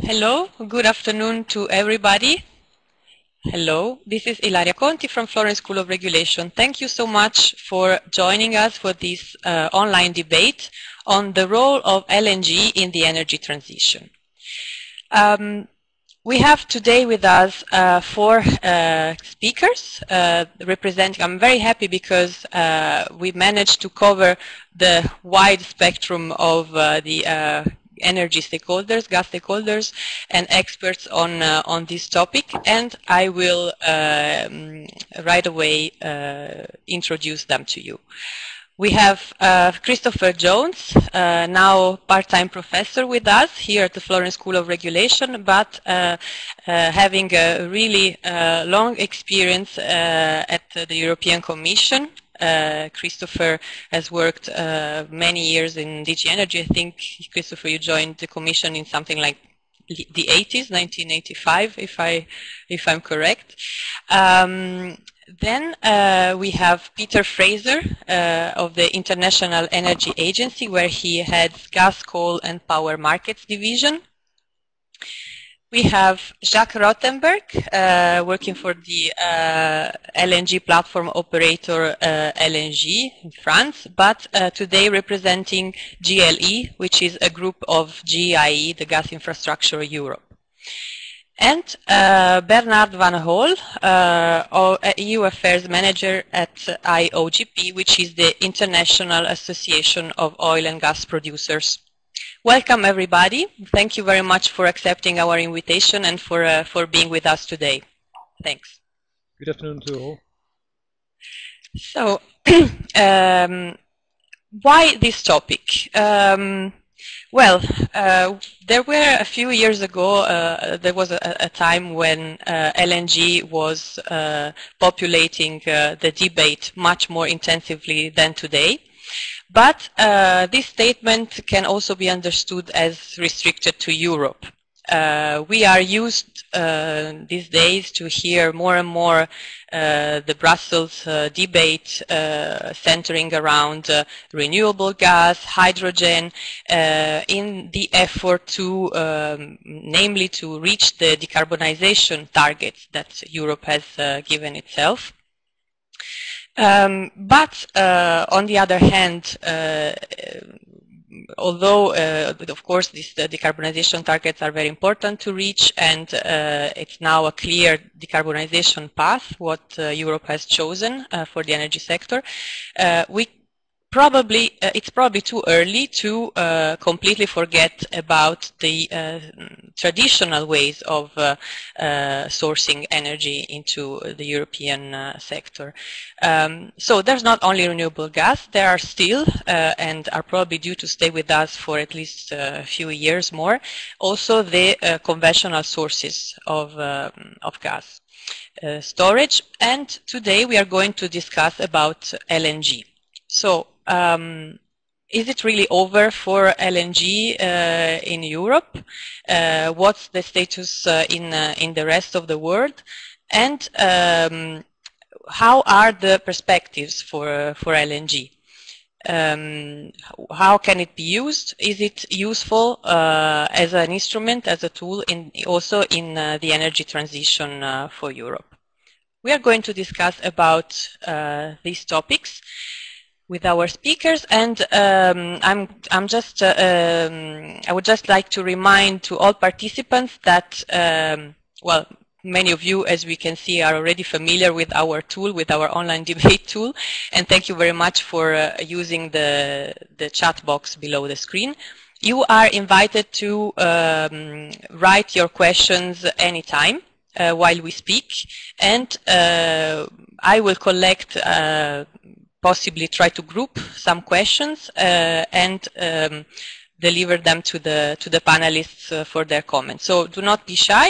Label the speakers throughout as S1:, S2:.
S1: Hello, good afternoon to everybody. Hello, this is Ilaria Conti from Florence School of Regulation. Thank you so much for joining us for this uh, online debate on the role of LNG in the energy transition. Um, we have today with us uh, four uh, speakers uh, representing, I'm very happy because uh, we managed to cover the wide spectrum of uh, the energy stakeholders, gas stakeholders, and experts on uh, on this topic. And I will um, right away uh, introduce them to you. We have uh, Christopher Jones, uh, now part-time professor with us here at the Florence School of Regulation, but uh, uh having a really uh, long experience at the European Commission. Christopher has worked many years in DG Energy. I think, Christopher, you joined the Commission in something like the 80s, 1985, if I if I'm correct. Um, then uh, we have Peter Fraser uh, of the International Energy Agency, where he heads Gas, Coal and Power Markets Division. We have Jacques Rottenberg, uh, working for the uh, LNG platform operator uh, Elengy in France, but uh, today representing GLE, which is a group of GIE, the Gas Infrastructure Europe. And uh, Bernard Vanheule, uh, EU Affairs Manager at IOGP, which is the International Association of Oil and Gas Producers. Welcome everybody. Thank you very much for accepting our invitation and for, uh, for being with us today. Thanks.
S2: Good afternoon to all.
S1: So, um, why this topic? Um, well, uh, there were a few years ago, uh, there was a, a time when uh, LNG was uh, populating uh, the debate much more intensively than today. But uh, this statement can also be understood as restricted to Europe. Uh, we are used uh, these days to hear more and more uh, the Brussels uh, debate uh, centering around uh, renewable gas, hydrogen, in the effort to, um, namely to reach the decarbonization targets that Europe has given itself. Um, but on the other hand, although, uh, of course, these the decarbonization targets are very important to reach, and uh, it's now a clear decarbonization path, what uh, Europe has chosen uh, for the energy sector, uh, we probably uh, it's probably too early to uh, completely forget about the uh, traditional ways of uh, uh, sourcing energy into the European uh, sector. Um, so there's not only renewable gas, there are still and are probably due to stay with us for at least a few years more, also the conventional sources of, um, of gas. storage and today we are going to discuss about LNG. So um, is it really over for LNG uh, in Europe? Uh, what's the status uh, in uh, in the rest of the world? And um, how are the perspectives for for LNG? Um, how can it be used? Is it useful uh, as an instrument, as a tool, in also in uh, the energy transition for Europe? We are going to discuss about these topics with our speakers and um, I'm, I'm just, uh, um, I would just like to remind to all participants that, um, well, many of you, as we can see, are already familiar with our tool, with our online debate tool, and thank you very much for uh, using the, the chat box below the screen. You are invited to um, write your questions anytime uh, while we speak, and uh, I will collect uh, possibly try to group some questions uh, and um, deliver them to the to the panelists uh, for their comments. So do not be shy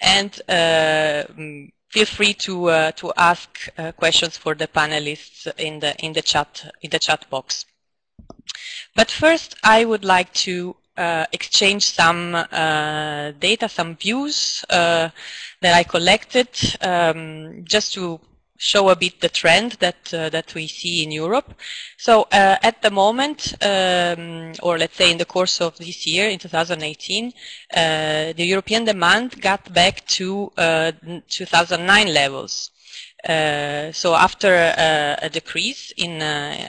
S1: and uh, mm, feel free to uh, to ask uh, questions for the panelists in the in the chat in the chat box. But first, I would like to uh, exchange some data, some views that I collected, um, just to show a bit the trend that uh, that we see in Europe. So uh, at the moment, um, or let's say in the course of this year, in 2018, uh, the European demand got back to uh, 2009 levels. Uh, so after uh, a decrease in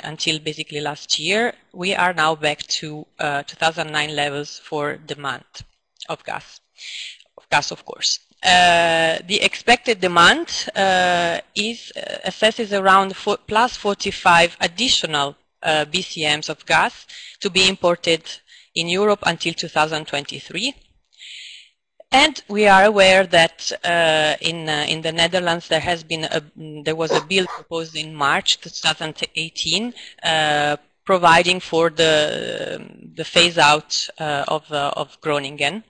S1: until basically last year, we are now back to 2009 levels for demand of gas, of gas, of course. Uh, the expected demand uh, is uh, assesses around four, plus 45 additional uh, BCMs of gas to be imported in Europe until 2023. And we are aware that uh, in uh, in the Netherlands there has been a there was a bill proposed in March 2018 providing for the the phase out of of Groningen.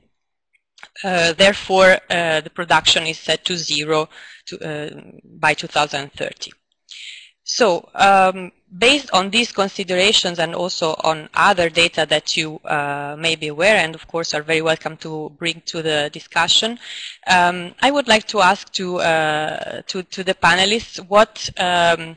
S1: Uh, therefore, uh, the production is set to zero to, uh, by 2030. So, um, based on these considerations and also on other data that you uh, may be aware and of course are very welcome to bring to the discussion, um, I would like to ask to, uh, to, to, the panelists what um,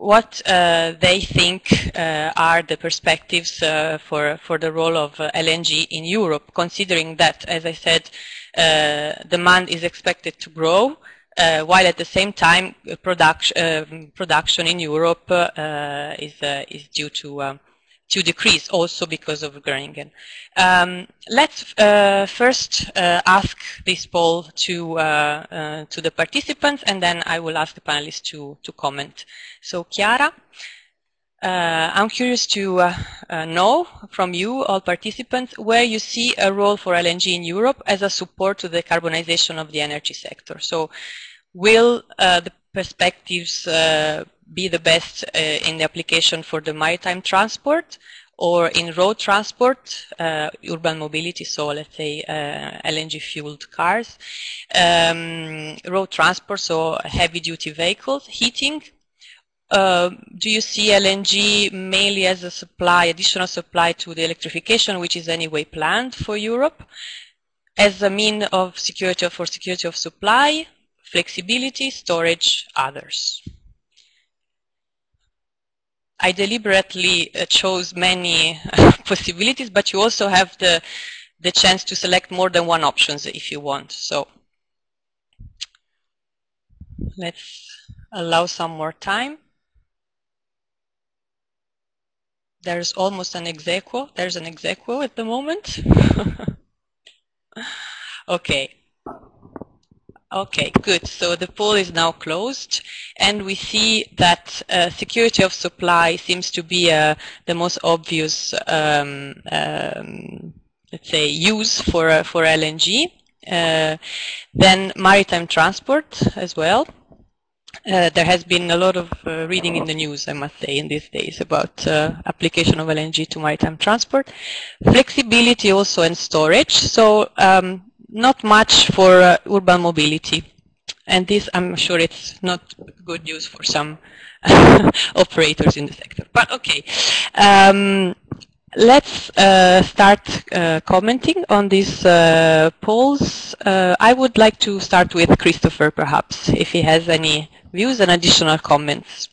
S1: what uh, they think uh, are the perspectives uh, for for the role of uh, LNG in Europe, considering that, as I said, uh, demand is expected to grow, uh, while at the same time production production in Europe is is due to um, to decrease also because of Groningen. Um, let's uh, first uh, ask this poll to uh, uh, to the participants, and then I will ask the panelists to to comment. So, Chiara, uh, I'm curious to uh, know from you, all participants, where you see a role for LNG in Europe as a support to the carbonization of the energy sector. So, will the perspectives be the best uh, in the application for the maritime transport or in road transport, uh, urban mobility, so let's say uh, LNG fueled cars, um, road transport, so heavy duty vehicles, heating. Uh, do you see LNG mainly as a supply, additional supply to the electrification, which is anyway planned for Europe, as a mean of security for security of supply, flexibility, storage, others? I deliberately uh, chose many possibilities, but you also have the, the chance to select more than one options if you want. So let's allow some more time. There's almost an ex aequo. There's an ex aequo at the moment. okay. Okay, good. So the poll is now closed, and we see that uh, security of supply seems to be uh, the most obvious, um, um, let's say, use for uh, for LNG. Uh, then maritime transport as well. Uh, there has been a lot of uh, reading in the news, I must say, in these days about application of LNG to maritime transport. Flexibility also and storage. So um, not much for uh, urban mobility. And this, I'm sure it's not good news for some operators in the sector. But okay, um, let's uh, start uh, commenting on these uh, polls. Uh, I would like to start with Christopher, perhaps, if he has any views and additional comments.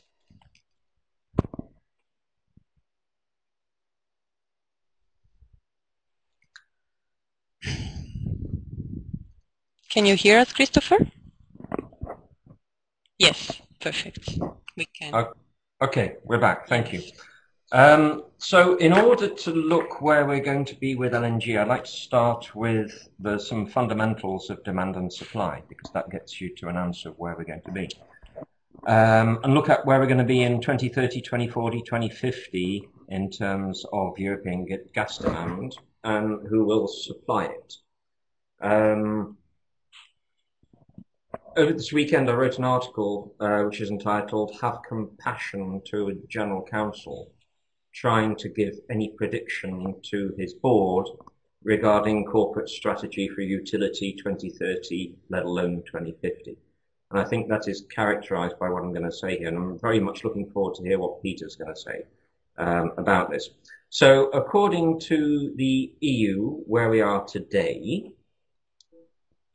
S1: Can you hear us, Christopher? Yes, perfect. We can.
S2: Okay, we're back. Thank you. Um, so in order to look where we're going to be with LNG, I'd like to start with the, some fundamentals of demand and supply, because that gets you to an answer of where we're going to be. Um, and look at where we're going to be in 2030, 2040, 2050 in terms of European gas demand and who will supply it. Um, over this weekend, I wrote an article uh, which is entitled Have Compassion to a General Counsel, trying to give any prediction to his board regarding corporate strategy for utility 2030, let alone 2050. And I think that is characterized by what I'm going to say here. And I'm very much looking forward to hear what Peter's going to say um, about this. So according to the EU, where we are today,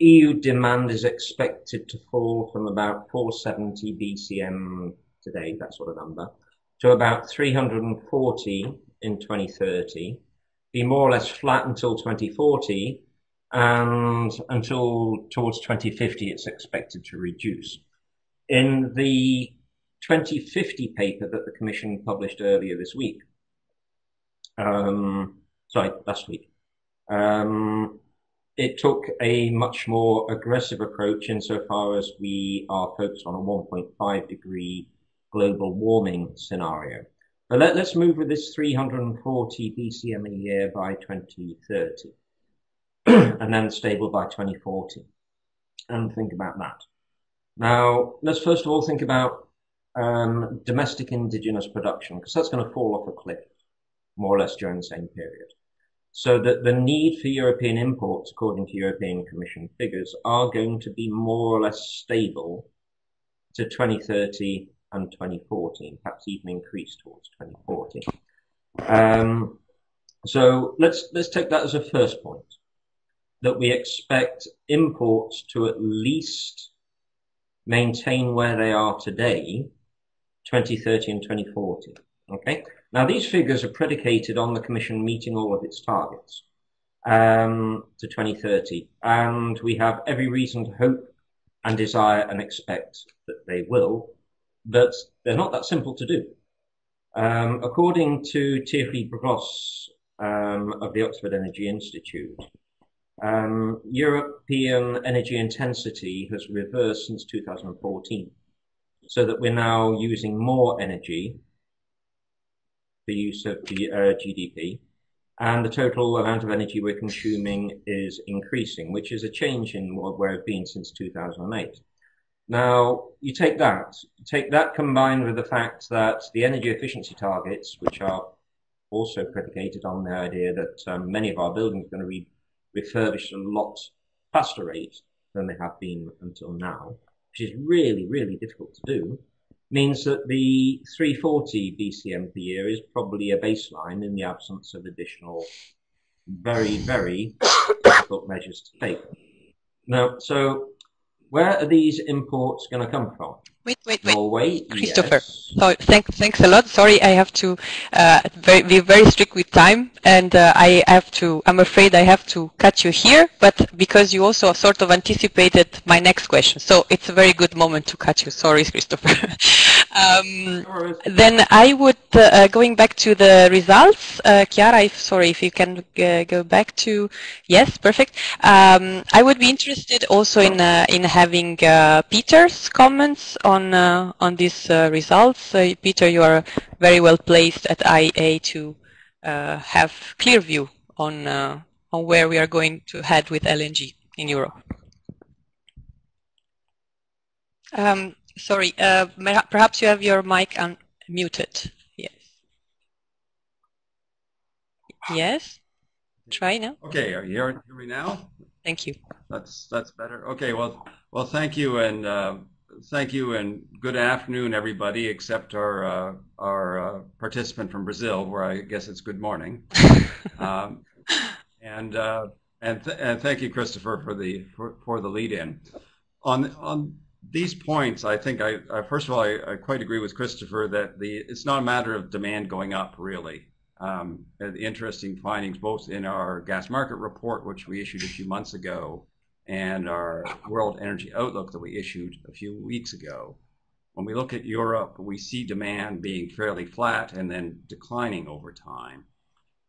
S2: EU demand is expected to fall from about 470 BCM today, that sort of number, to about 340 in 2030, be more or less flat until 2040, and until towards 2050 it's expected to reduce. In the 2050 paper that the Commission published earlier this week, um, sorry, last week, um, it took a much more aggressive approach insofar as we are focused on a 1.5 degree global warming scenario. But let, us move with this 340 BCM a year by 2030 and then stable by 2040 and think about that. Now, let's first of all think about um, domestic indigenous production because that's going to fall off a cliff more or less during the same period. So that the need for European imports, according to European Commission figures, are going to be more or less stable to 2030 and 2040, perhaps even increase towards 2040. Um, so let's let's take that as a first point that we expect imports to at least maintain where they are today, 2030 and 2040. Okay. Now these figures are predicated on the Commission meeting all of its targets um, to 2030, and we have every reason to hope and desire and expect that they will, but they're not that simple to do. Um, according to Thierry Bros um, of the Oxford Energy Institute, um, European energy intensity has reversed since 2014, so that we're now using more energy the use of the uh, GDP, and the total amount of energy we're consuming is increasing, which is a change in where it's been since 2008. Now, you take that, take that combined with the fact that the energy efficiency targets, which are also predicated on the idea that um, many of our buildings are going to be refurbished a lot faster rate than they have been until now, which is really, really difficult to do means that the 340 BCM per year is probably a baseline in the absence of additional very, very difficult measures to take. Now, so where are these imports going to come from?
S1: Wait, wait, wait.
S2: Norway,
S1: Christopher.
S2: yes.
S1: So thanks, thanks a lot. Sorry, I have to uh, very, be very strict with time, and uh, I have to. I'm afraid I have to cut you here, but because you also sort of anticipated my next question, so it's a very good moment to cut you. Sorry, Christopher. um, then I would, uh, going back to the results, uh, Chiara, if, sorry, if you can uh, go back to, yes, perfect. Um, I would be interested also in uh, in having Peter's comments on uh, on these uh, results. Uh, Peter, you are very well placed at IEA to have clear view on on where we are going to head with LNG in Europe. Um, sorry, uh, perhaps you have your mic unmuted. Yes. Yes. Try now.
S3: Okay, are you hearing me now?
S1: Thank you.
S3: That's that's better. Okay, well, well, thank you, and uh, thank you and good afternoon, everybody, except our uh, our uh, participant from Brazil, where I guess it's good morning. um, and uh, and, th and thank you, Christopher, for the for, for the lead in. On on these points, I think I, I first of all I, I, quite agree with Christopher that the it's not a matter of demand going up really. Um, interesting findings both in our gas market report, which we issued a few months ago, and our World Energy Outlook that we issued a few weeks ago, when we look at Europe, we see demand being fairly flat and then declining over time,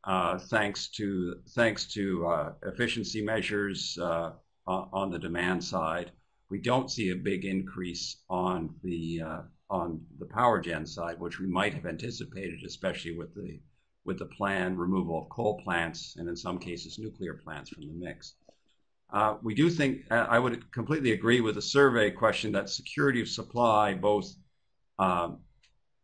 S3: uh, thanks to thanks to uh, efficiency measures uh, on the demand side. We don't see a big increase on the uh, on the power gen side, which we might have anticipated, especially with the with the planned removal of coal plants and in some cases nuclear plants from the mix. Uh, we do think, I would completely agree with the survey question that security of supply, both um,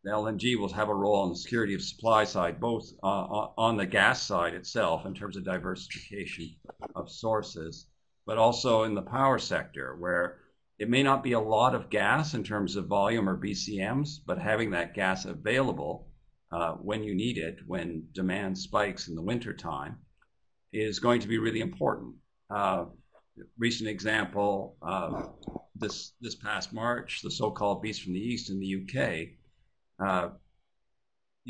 S3: the LNG will have a role on the security of supply side, both uh, on the gas side itself in terms of diversification of sources, but also in the power sector where it may not be a lot of gas in terms of volume or BCMs, but having that gas available uh, when you need it, when demand spikes in the wintertime, is going to be really important. Uh, recent example, uh, this this past March, the so-called Beast from the East in the UK. Uh,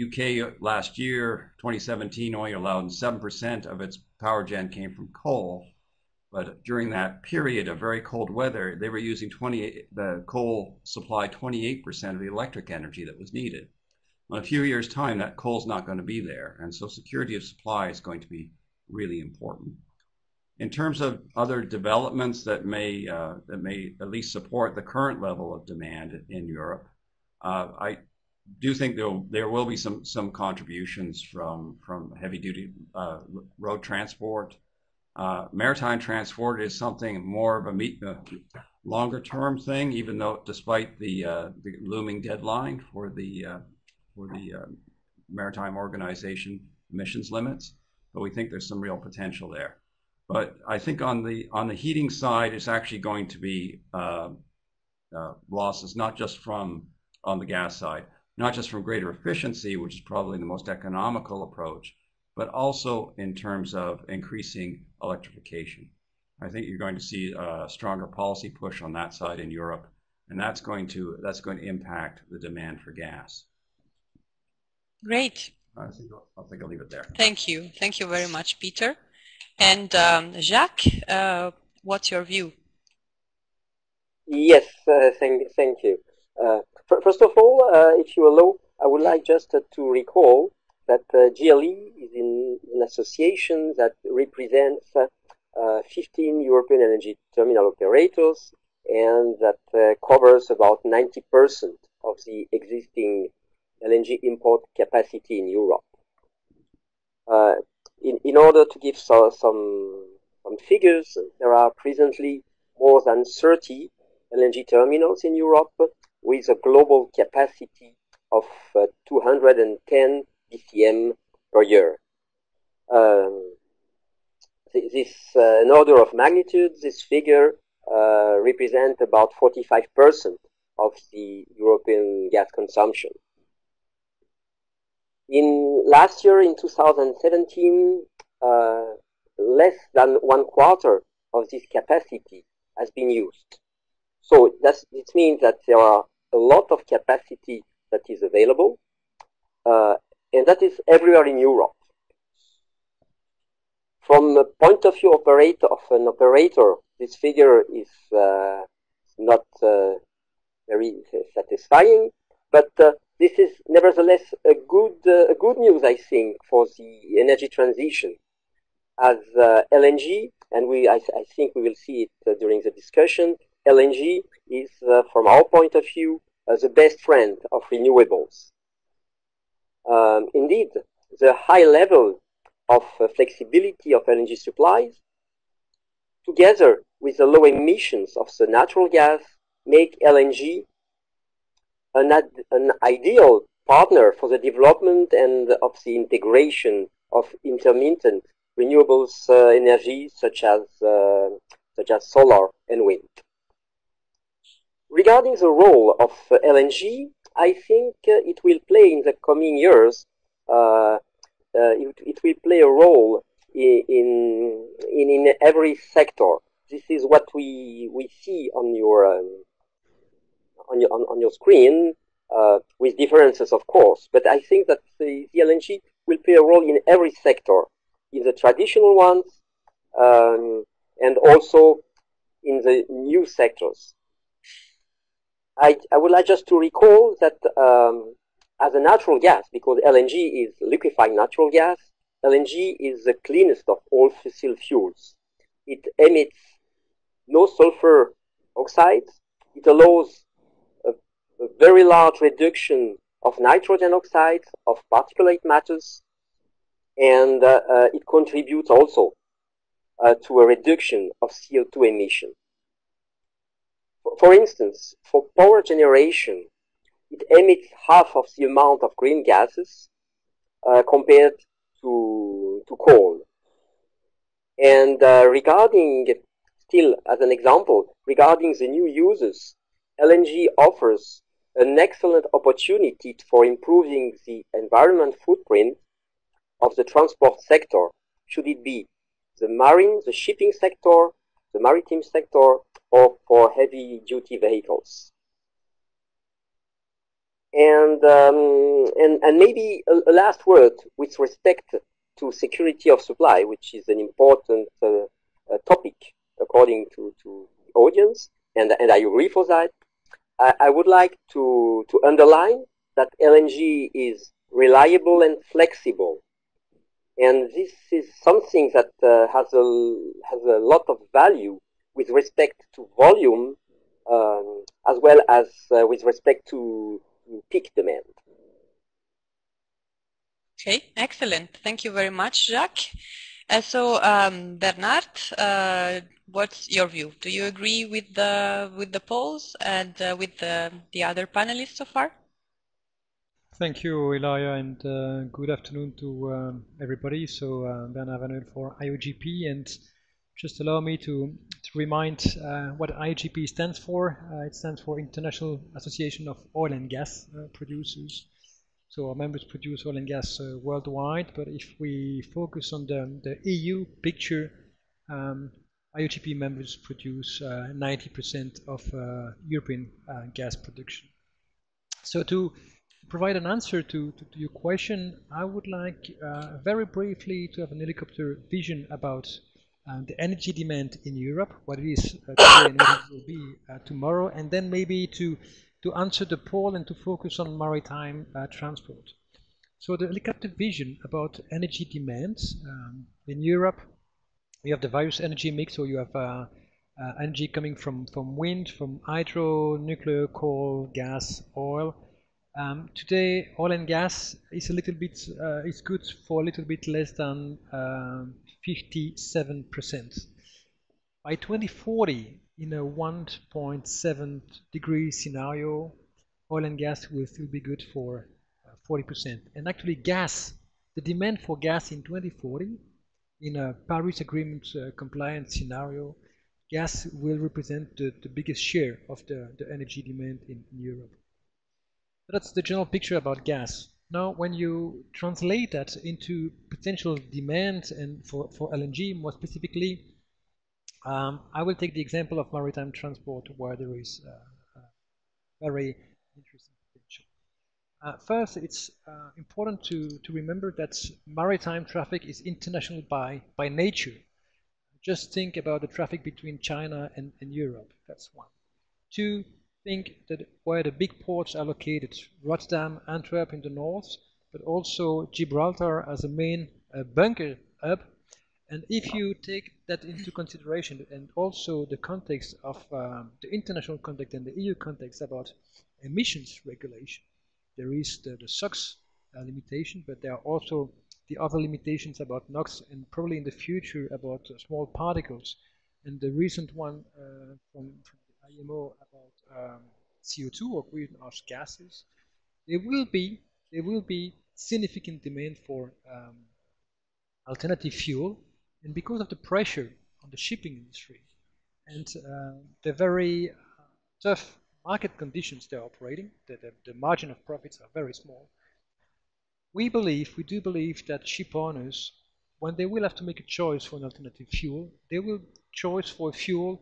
S3: UK last year, 2017, only allowed 7% of its power gen came from coal. But during that period of very cold weather, they were using 28, the coal supply 28% of the electric energy that was needed. In a few years' time, that coal's not going to be there. And so security of supply is going to be really important. In terms of other developments that may, uh, that may at least support the current level of demand in Europe, uh, I do think there will, there will be some, some contributions from, from heavy duty uh, road transport. Uh, maritime transport is something more of a uh, longer term thing, even though despite the, uh, the looming deadline for the, for the maritime organization emissions limits, but we think there's some real potential there. But I think on the on the heating side, it's actually going to be uh, uh, losses not just from on the gas side, not just from greater efficiency, which is probably the most economical approach, but also in terms of increasing electrification. I think you're going to see a stronger policy push on that side in Europe, and that's going to that's going to impact the demand for gas.
S1: Great.
S3: I think I'll, I think I'll leave it there.
S1: Thank you. Thank you very much, Peter. And um, Jacques, uh, what's your view?
S4: Yes, uh, thank, thank you. Uh, first of all, uh, if you allow, I would like just uh, to recall that uh, GLE is in an association that represents 15 European energy terminal operators and that covers about 90% of the existing LNG import capacity in Europe in, in order to give so, some, some figures, there are presently more than 30 LNG terminals in Europe with a global capacity of uh, 210 BCM per year. Um, this, uh, in order of magnitude, this figure uh, represents about 45% of the European gas consumption. In last year, in 2017, uh, less than one quarter of this capacity has been used. So that's, it means that there are a lot of capacity that is available, uh, and that is everywhere in Europe. From the point of view operator of an operator, this figure is uh, not uh, very satisfying, but uh, this is nevertheless a good, uh, a good news, I think, for the energy transition. As uh, LNG, and we, I, I, think we will see it uh, during the discussion, LNG is, uh, from our point of view, uh, the best friend of renewables. Um, indeed, the high level of uh, flexibility of LNG supplies, together with the low emissions of the natural gas, make LNG an, an ideal partner for the development and of the integration of intermittent renewables uh, energy such as uh, such as solar and wind. Regarding the role of uh, LNG, I think uh, it will play in the coming years. Uh, it, it, will play a role in, in in every sector. This is what we we see on your um, on your on, on your screen uh, with differences, of course. But I think that the, the, LNG will play a role in every sector, in the traditional ones, um, and also in the new sectors. I, I would like just to recall that um, as a natural gas, because LNG is liquefied natural gas, LNG is the cleanest of all fossil fuels. It emits no sulfur oxides. It allows a very large reduction of nitrogen oxides, of particulate matters, and uh, uh, it contributes also uh, to a reduction of CO2 emission. For instance, for power generation, it emits half of the amount of green gases uh, compared to, to coal. And uh, regarding, still as an example, regarding the new uses, LNG offers an excellent opportunity for improving the environment footprint of the transport sector, should it be the marine, the shipping sector, the maritime sector or for heavy duty vehicles. And, um, and, and maybe a, a, last word with respect to security of supply, which is an important uh, uh, topic according to, to the audience, and, and I agree for that. I, I would like to, to underline that LNG is reliable and flexible. And this is something that uh, has, a, has a lot of value with respect to volume um, as well as uh, with respect to peak demand.
S1: Okay, excellent. Thank you very much, Jacques. Uh, so, um, Bernard, uh, what's your view? Do you agree with the with the polls and uh, with the the other panelists so far?
S5: Thank you, Elia, and uh, good afternoon to um, everybody. So, uh, Bernard Vanheule for IOGP, and just allow me to, to remind what IOGP stands for. It stands for International Association of Oil and Gas Producers. So our members produce oil and gas uh, worldwide, but if we focus on the, the EU picture, um, members produce 90% uh, of uh, European gas production. So to provide an answer to, to, to your question, I would like very briefly to have an helicopter vision about the energy demand in Europe, what it is uh, today and what it will be uh, tomorrow, and then maybe to, to answer the poll and to focus on maritime uh, transport. So the helicopter vision about energy demands um, in Europe, you have the various energy mix, so you have uh, uh, energy coming from, from wind, from hydro, nuclear, coal, gas, oil. Um, today, oil and gas is a little bit uh, is good for a little bit less than um, 57%. By 2040, in a 1.7 degree scenario, oil and gas will still be good for 40%. Uh, and actually gas, the demand for gas in 2040, in a Paris Agreement uh, compliant scenario, gas will represent the, the biggest share of the, the energy demand in, in Europe. that's the general picture about gas. Now, when you translate that into potential demand and for, for LNG more specifically, um, I will take the example of maritime transport where there is uh, very interesting potential. Uh, first, it's uh, important to, to remember that maritime traffic is international by, by nature. Just think about the traffic between China and, and Europe. That's one. Two, think that where the big ports are located, Rotterdam, Antwerp in the north, but also Gibraltar as a main uh, bunker hub. And if you take that into consideration and also the context of um, the international context and the EU context about emissions regulation, there is the, the SOx uh, limitation, but there are also the other limitations about NOx and probably in the future about uh, small particles. And the recent one uh, from, from IMO about um, CO2 or greenhouse gases, there will be there will be significant demand for um, alternative fuel, and because of the pressure on the shipping industry and uh, the very uh, tough market conditions they're operating, the, the, the margin of profits are very small. We believe, we do believe that ship owners, when they will have to make a choice for an alternative fuel, they will choose for a fuel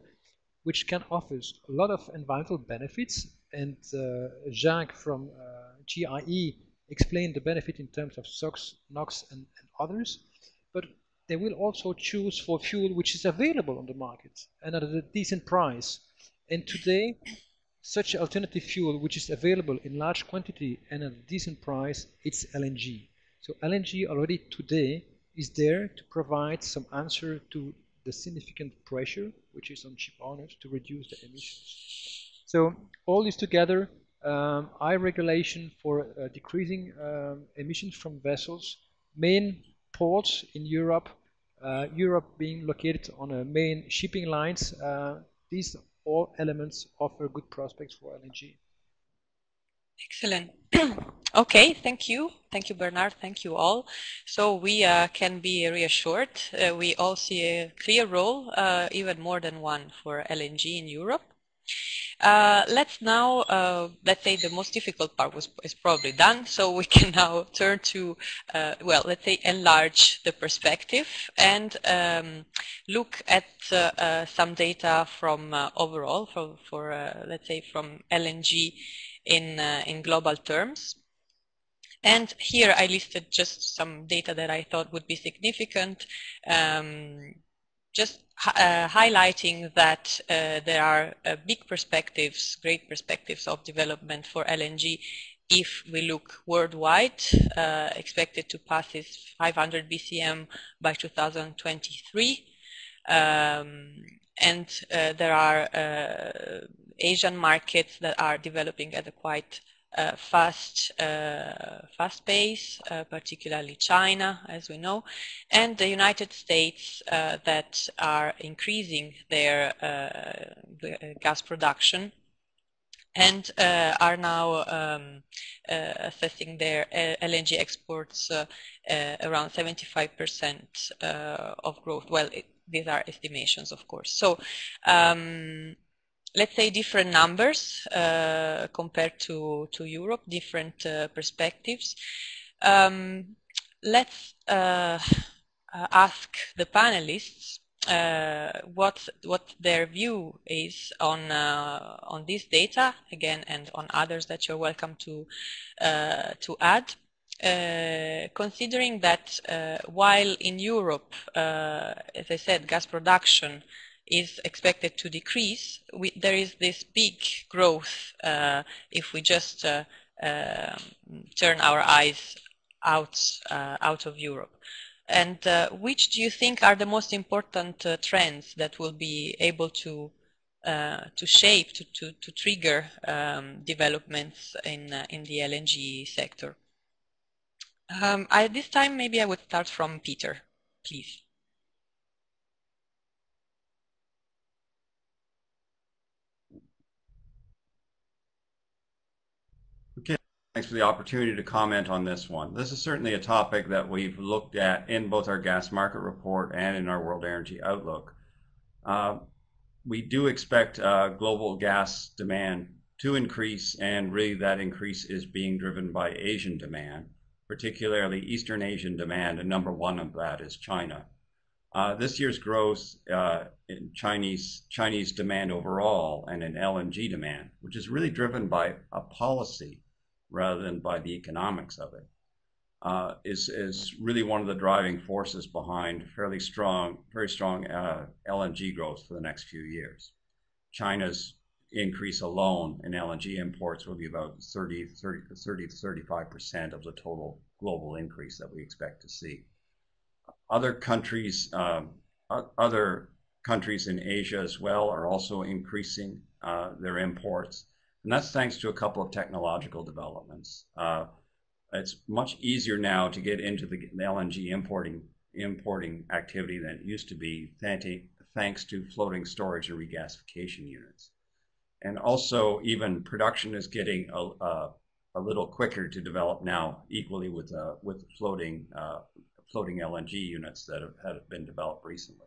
S5: which can offer a lot of environmental benefits. And uh, Jacques from uh, GIE explained the benefit in terms of SOx, NOx, and, and others. They will also choose for fuel which is available on the market and at a decent price. And today, such alternative fuel which is available in large quantity and at a decent price, it's LNG. So LNG already today is there to provide some answer to the significant pressure which is on ship owners to reduce the emissions. So all this together, um, high regulation for uh, decreasing um, emissions from vessels, main ports in Europe, uh, Europe being located on a main shipping lines, uh, these all elements offer good prospects for LNG.
S1: Excellent. okay, thank you. Thank you, Bernard. Thank you all. So we uh, can be reassured. Uh, we all see a clear role, uh, even more than one, for LNG in Europe. Uh, let's now, uh, let's say the most difficult part was is probably done, so we can now turn to, uh, well, let's say enlarge the perspective and um, look at uh, uh, some data from uh, overall, for, for let's say from LNG in in global terms. And here I listed just some data that I thought would be significant. Um, just uh, highlighting that uh, there are uh, big perspectives, great perspectives of development for LNG if we look worldwide, uh, expected to pass this 500 BCM by 2023. Um, and uh, there are uh, Asian markets that are developing at a quite uh, fast, uh, fast pace, uh, particularly China, as we know, and the United States that are increasing their gas production and uh, are now um, uh, assessing their LNG exports uh, around 75% of growth. Well, it, these are estimations, of course. So um, let's say different numbers uh, compared to, to Europe, different uh, perspectives. Um, let's uh, uh ask the panelists uh, what what their view is on uh, on this data again and on others that you're welcome to to add. considering that while in Europe, as I said, gas production is expected to decrease, we, there is this big growth uh, if we just uh, uh, turn our eyes out, uh, out of Europe. And uh, which do you think are the most important uh, trends that will be able to to shape, to, to, to trigger um, developments in, in the LNG sector? Um, I, this time maybe I would start from Peter, please.
S3: Thanks for the opportunity to comment on this one. This is certainly a topic that we've looked at in both our gas market report and in our World Energy Outlook. Uh, we do expect uh, global gas demand to increase, and really that increase is being driven by Asian demand, particularly Eastern Asian demand, and number one of that is China. Uh, this year's growth uh, in Chinese Chinese demand overall and in LNG demand, which is really driven by a policy rather than by the economics of it, uh, is is really one of the driving forces behind fairly strong, very strong uh, LNG growth for the next few years. China's increase alone in LNG imports will be about 30, 30, 30 to 35 percent of the total global increase that we expect to see. Other countries, um, other countries in Asia as well are also increasing uh, their imports. And that's thanks to a couple of technological developments. Uh, it's much easier now to get into the, LNG importing importing activity than it used to be, thanks to floating storage and regasification units. And also, even production is getting a, a, a little quicker to develop now, equally with uh, with floating uh, floating LNG units that have, have been developed recently.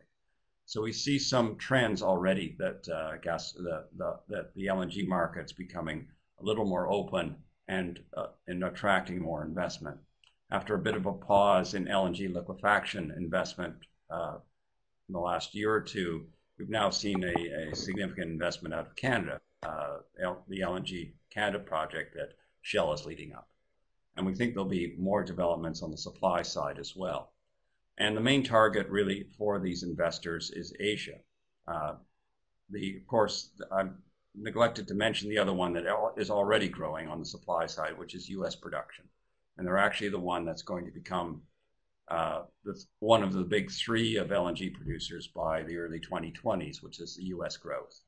S3: So we see some trends already that uh, gas, the, the, that the LNG market's becoming a little more open and, uh, and attracting more investment. After a bit of a pause in LNG liquefaction investment uh, in the last year or two, we've now seen a, a significant investment out of Canada, uh, the LNG Canada project that Shell is leading up. And we think there'll be more developments on the supply side as well. And the main target really for these investors is Asia. Uh, the, of course, I've neglected to mention the other one that is already growing on the supply side, which is U.S. production. And they're actually the one that's going to become uh, the, one of the big three of LNG producers by the early 2020s, which is the U.S. growth.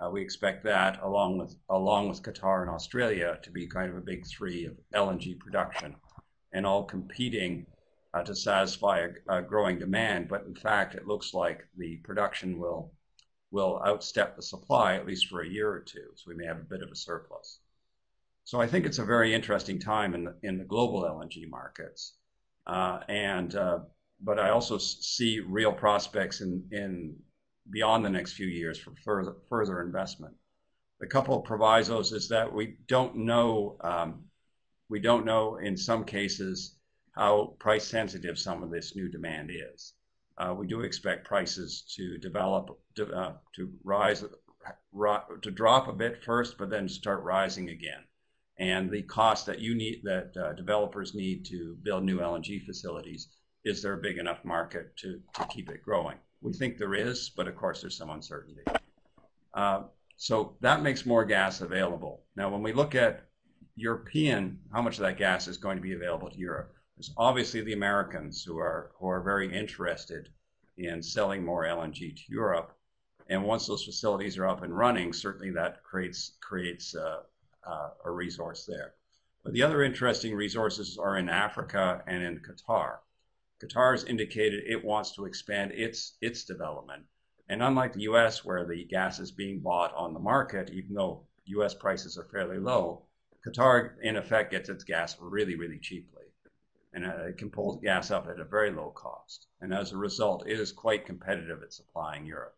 S3: Uh, we expect that, along with along with Qatar and Australia, to be kind of a big three of LNG production, and all competing uh, to satisfy a, a, growing demand. But in fact, it looks like the production will will outstep the supply at least for a year or two. So we may have a bit of a surplus. So I think it's a very interesting time in the, in the global LNG markets. Uh, and uh, but I also see real prospects in, in beyond the next few years for further further investment. The couple of provisos is that we don't know, um, we don't know in some cases how price sensitive some of this new demand is. Uh, we do expect prices to develop, to, uh, to rise, to drop a bit first, but then start rising again. And the cost that you need, that uh, developers need to build new LNG facilities, is there a big enough market to, to keep it growing? We think there is, but of course there's some uncertainty. Uh, so that makes more gas available. Now, when we look at European, how much of that gas is going to be available to Europe? There's obviously the Americans who are who are very interested in selling more LNG to Europe, and once those facilities are up and running, certainly that creates creates uh, uh, a resource there. But the other interesting resources are in Africa and in Qatar. Qatar has indicated it wants to expand its its development, and unlike the U.S., where the gas is being bought on the market, even though U.S. prices are fairly low, Qatar in effect gets its gas really really cheaply and uh, it can pull gas up at a very low cost. And as a result, it is quite competitive at supplying Europe.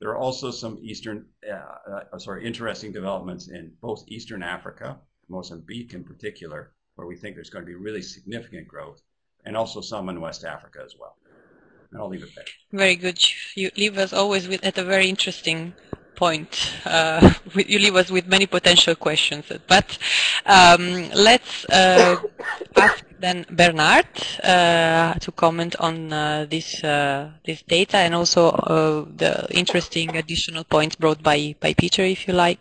S3: There are also some eastern, uh, uh, sorry, interesting developments in both Eastern Africa, Mozambique in particular, where we think there's going to be really significant growth, and also some in West Africa as well. And I'll leave it there.
S1: Very good. You leave us always with, at a very interesting point. Uh, you leave us with many potential questions. But um, let's uh, ask then Bernard uh, to comment on uh, this uh, this data and also uh, the interesting additional points brought by by Peter, if you like.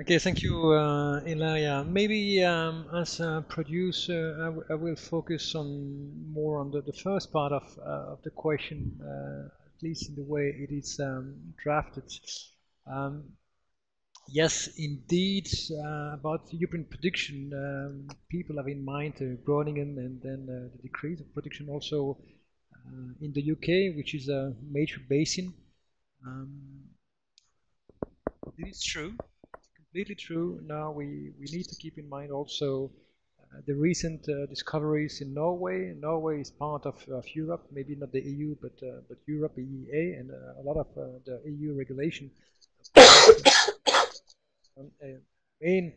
S5: Okay, thank you, uh, Ilaria. Maybe um, as a producer, I, will focus on more on the, the first part of, uh, of the question, uh, at least in the way it is um, drafted. Um, Yes, indeed. Uh, about European production, um, people have in mind uh, Groningen and then uh, the decrease of production also uh, in the UK, which is a major basin. Um, this is true, it's completely true. Now we, we need to keep in mind also uh, the recent uh, discoveries in Norway. Norway is part of, of Europe, maybe not the EU, but but Europe, EEA, and a lot of the EU regulation a main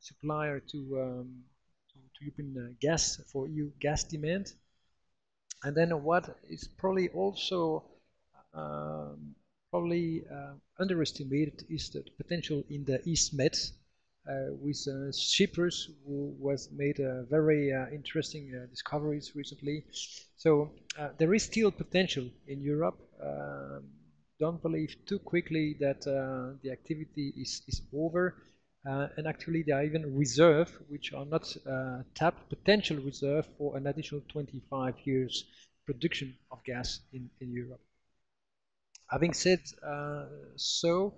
S5: supplier to, um, to, to European uh, gas for EU gas demand. And then what is probably also um, probably uh, underestimated is the potential in the East Med uh, with uh, Cyprus who was made uh, very uh, interesting discoveries recently. So there is still potential in Europe. Um, don't believe too quickly that uh, the activity is, is over. Uh, and actually, there are even reserve, which are not uh, tapped, potential reserve for an additional 25 years production of gas in, in Europe. Having said uh, so,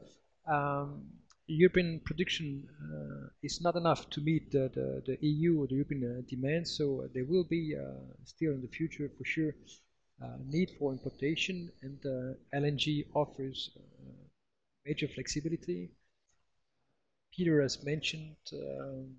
S5: um, European production uh, is not enough to meet the, the, the EU or the European uh, demand, so there will be still in the future for sure uh, need for importation and uh, LNG offers uh, major flexibility. Peter has mentioned um,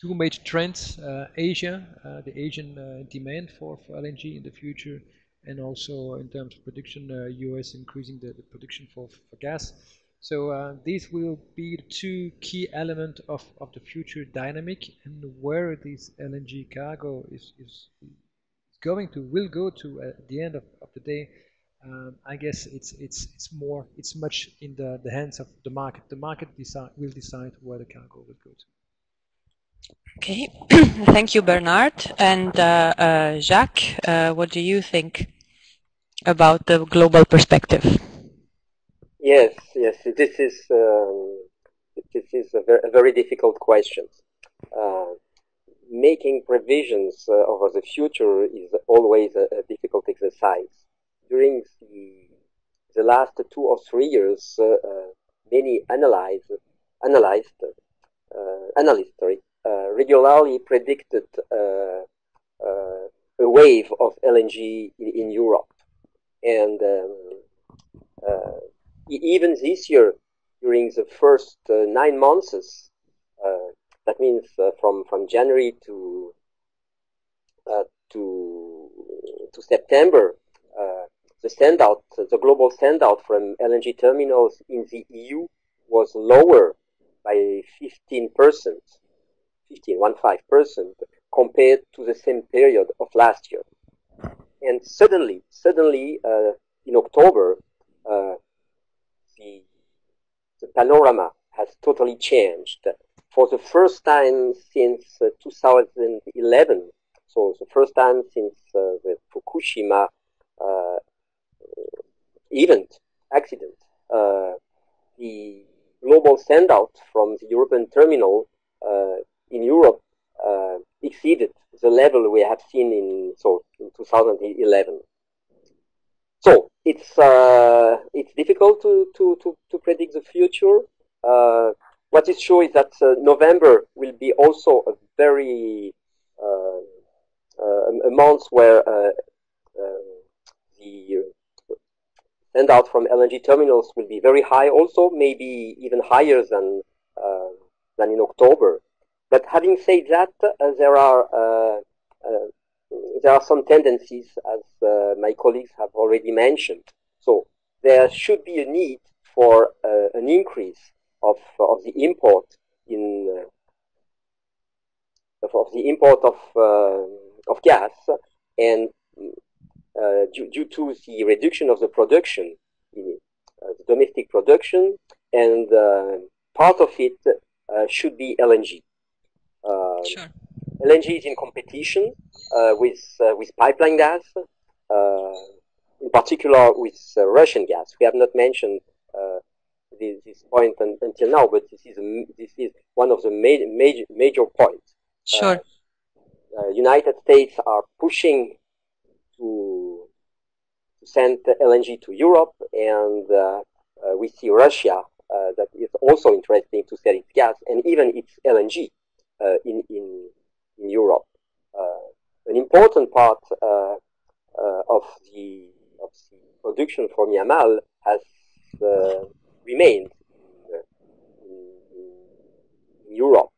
S5: two major trends, Asia, the Asian demand for, for LNG in the future, and also in terms of production, uh, US increasing the, the production for, for gas. So uh, these will be the two key elements of, of the future dynamic and where this LNG cargo is, is, going to will go to uh, at the end of, of the day um, I guess it's it's it's more it's much in the, the hands of the market. The market decide will decide where the cargo will go to.
S1: Okay. Thank you Bernard. And uh, uh, Jacques uh, what do you think about the global perspective?
S4: Yes yes. This is um, this is a very, a very difficult question. Uh, making provisions uh, over the future is always a, a, difficult exercise. During the, the last two or three years, uh, uh many analyze, analyzed, uh, analysts sorry, uh, regularly predicted a wave of LNG in, in Europe. And um, even this year, during the first nine months, means uh, from from January to uh, to to September, uh, the sendout, the global sendout from LNG terminals in the EU was lower by 15 percent, 15, 15 percent compared to the same period of last year. And suddenly, suddenly, uh, in October, uh, the, the panorama has totally changed. For the first time since uh, 2011, so the first time since uh, the Fukushima uh, event, accident, the global sendout from the European terminal in Europe exceeded the level we have seen in so in 2011. So it's uh, it's difficult to, to, to, to, predict the future. Uh, what is sure is that uh, November will be also a very uh, uh, a month where uh, the send out from LNG terminals will be very high also, maybe even higher than than in October. But having said that, there are there are some tendencies, as uh, my colleagues have already mentioned. So there should be a need for uh, an increase of, of the import in uh, of, of, the import of uh, of gas, and uh, due, due, to the reduction of the production, in, uh, the domestic production, and part of it should be LNG.
S1: sure.
S4: LNG is in competition uh, with uh, with pipeline gas, uh, in particular with Russian gas. We have not mentioned this, this point un, until now, but this is a, this is one of the major major major points.
S1: Sure.
S4: United States are pushing to send LNG to Europe, and uh, uh, we see Russia uh, that is also interesting to sell its gas and even its LNG in in in Europe. Uh, an important part uh, uh, of the of the production from Yamal has remained in, in Europe,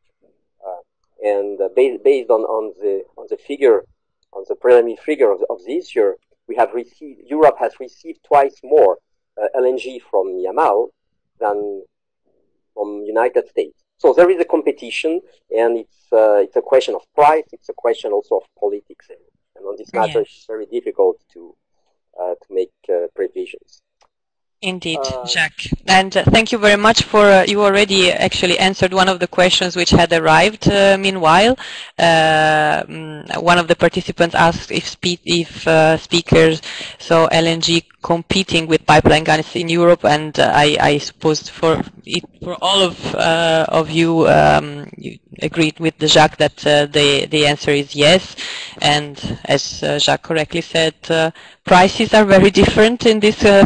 S4: and based based on, on the on the figure on the preliminary figure of, of this year, we have received Europe has received twice more uh, LNG from Yamal than from United States. So there is a competition, and it's uh, it's a question of price. It's a question also of politics, and, on this matter, it's very difficult to uh, to make uh, previsions.
S1: Indeed, uh, Jacques. And uh, thank you very much for, uh, you already actually answered one of the questions which had arrived uh, meanwhile. Uh, mm, one of the participants asked if, spe if uh, speakers saw LNG competing with pipeline gas in Europe, and I, I, suppose for it, for all of of you, um, you agreed with the Jacques that the the answer is yes. And as Jacques correctly said, prices are very different in this uh,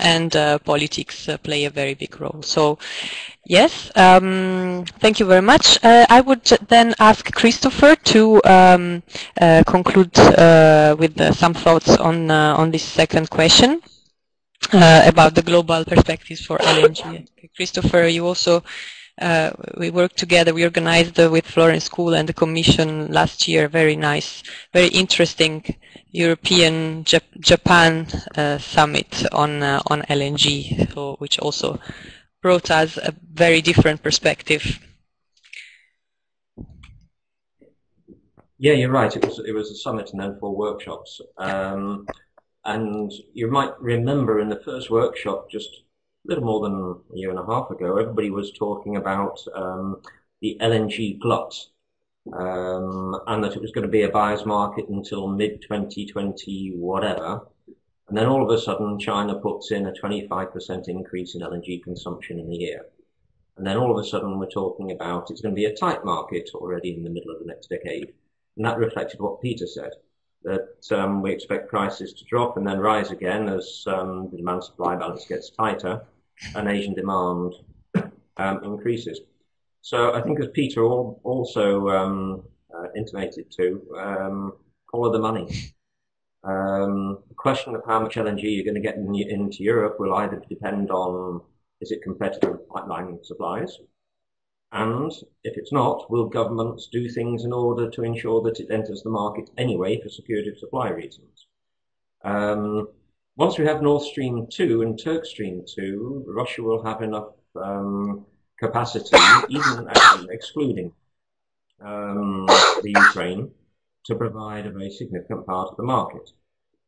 S1: and uh, politics uh, play a very big role. So yes, um, thank you very much. Uh, I would then ask Christopher to um, uh, conclude uh, with some thoughts on, on this second question. about the global perspectives for LNG. Christopher, you also uh, we worked together. We organized uh, with Florence School and the Commission last year. Very nice, very interesting European Jap Japan uh, summit on uh, on LNG, so, which also brought us a very different perspective.
S2: Yeah, you're right. It was it was a summit and then four workshops. Um, and you might remember in the first workshop, just a little more than a year and a half ago, everybody was talking about um, the LNG glut um, and that it was going to be a buyer's market until mid 2020, whatever. And then all of a sudden, China puts in a 25% increase in LNG consumption in a year. And then all of a sudden, we're talking about it's going to be a tight market already in the middle of the next decade. And that reflected what Peter said that um, we expect prices to drop and then rise again as um, the demand supply balance gets tighter and Asian demand um, increases. So I think as Peter also um, uh, intimated to, um, follow the money. Um, the question of how much LNG you're going to get in, into Europe will either depend on is it competitive pipeline supplies, and if it's not, will governments do things in order to ensure that it enters the market anyway for security of supply reasons? Um, once we have Nord Stream 2 and Turk Stream 2, Russia will have enough um, capacity, even excluding um, the Ukraine, to provide a very significant part of the market.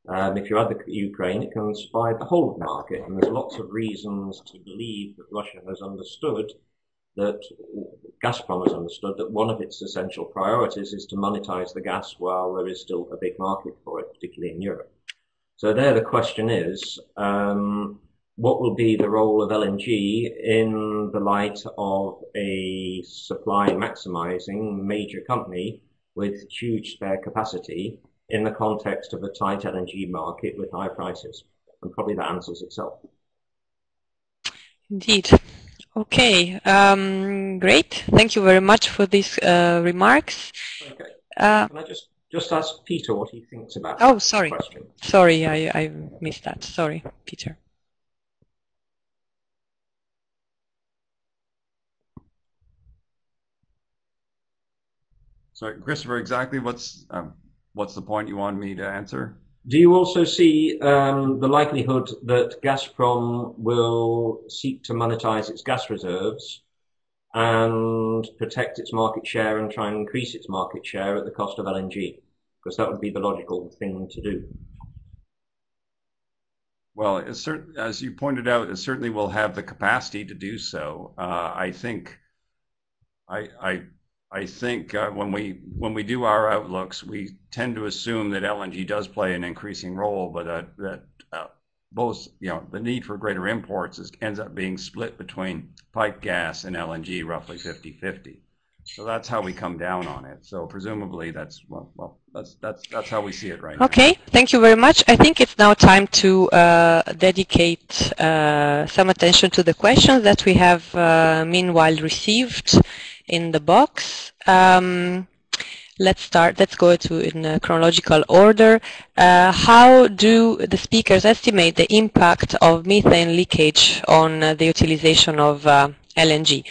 S2: Um, if you add the Ukraine, it can supply the whole market, and there's lots of reasons to believe that Russia has understood that Gazprom has understood that one of its essential priorities is to monetize the gas while there is still a big market for it, particularly in Europe. So there the question is, um, what will be the role of LNG in the light of a supply maximizing major company with huge spare capacity in the context of a tight LNG market with high prices? And probably that answers itself.
S1: Indeed. Okay, um, great. Thank you very much for these uh, remarks.
S2: Okay. Uh, Can I just, just ask Peter what he thinks about
S1: Oh, sorry. Question? Sorry, I, I missed that. Sorry, Peter.
S3: Sorry, Christopher, exactly what's um, what's the point you want me to answer?
S2: Do you also see um, the likelihood that Gazprom will seek to monetize its gas reserves and protect its market share and try and increase its market share at the cost of LNG? Because that would be the logical thing to do.
S3: Well, as you pointed out, it certainly will have the capacity to do so. Uh, I think I, I I think uh, when we when we do our outlooks, we tend to assume that LNG does play an increasing role, but uh, that uh, both you know the need for greater imports is, ends up being split between pipe gas and LNG, roughly 50-50. So that's how we come down on it. So presumably that's well, well that's that's that's how we see it right
S1: okay, now. Okay, thank you very much. I think it's now time to uh, dedicate uh, some attention to the questions that we have uh, meanwhile received in the box. Um, let's start, let's go to in chronological order. Uh, how do the speakers estimate the impact of methane leakage on uh, the utilization of uh, LNG?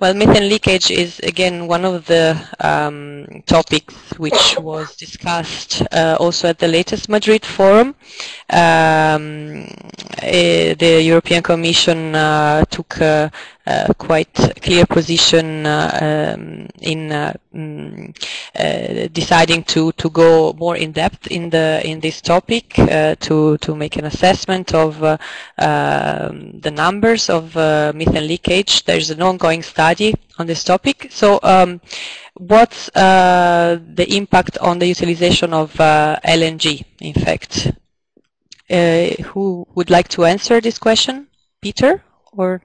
S1: Well, methane leakage is again one of the um, topics which was discussed uh, also at the latest Madrid forum. Um, uh, the European Commission uh, took a, quite clear position uh, um, in uh, mm, uh, deciding to to go more in depth in the in this topic to to make an assessment of um, the numbers of methane leakage. There's an ongoing study on this topic. So. Um, what's uh, the impact on the utilization of uh, LNG, in fact? Uh, who would like to answer this question? Peter or?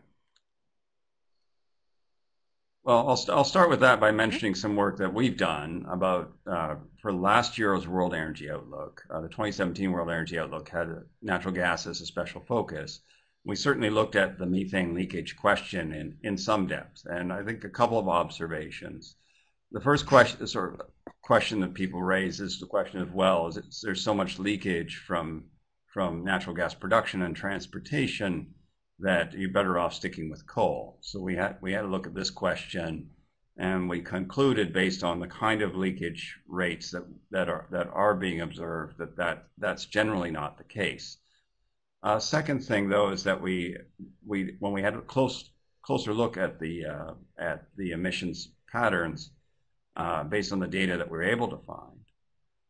S3: Well, I'll, st I'll start with that by mentioning some work that we've done about uh, for last year's World Energy Outlook. Uh, the 2017 World Energy Outlook had natural gas as a special focus. We certainly looked at the methane leakage question in, in some depth, and I think a couple of observations. The first question, sort of question that people raise is the question of, well, is it, there's so much leakage from from natural gas production and transportation that you're better off sticking with coal. So we had we had to look at this question, and we concluded based on the kind of leakage rates that that are that are being observed that that that's generally not the case. Uh, second thing though is that we we when we had a close closer look at the uh, at the emissions patterns uh, based on the data that we're able to find,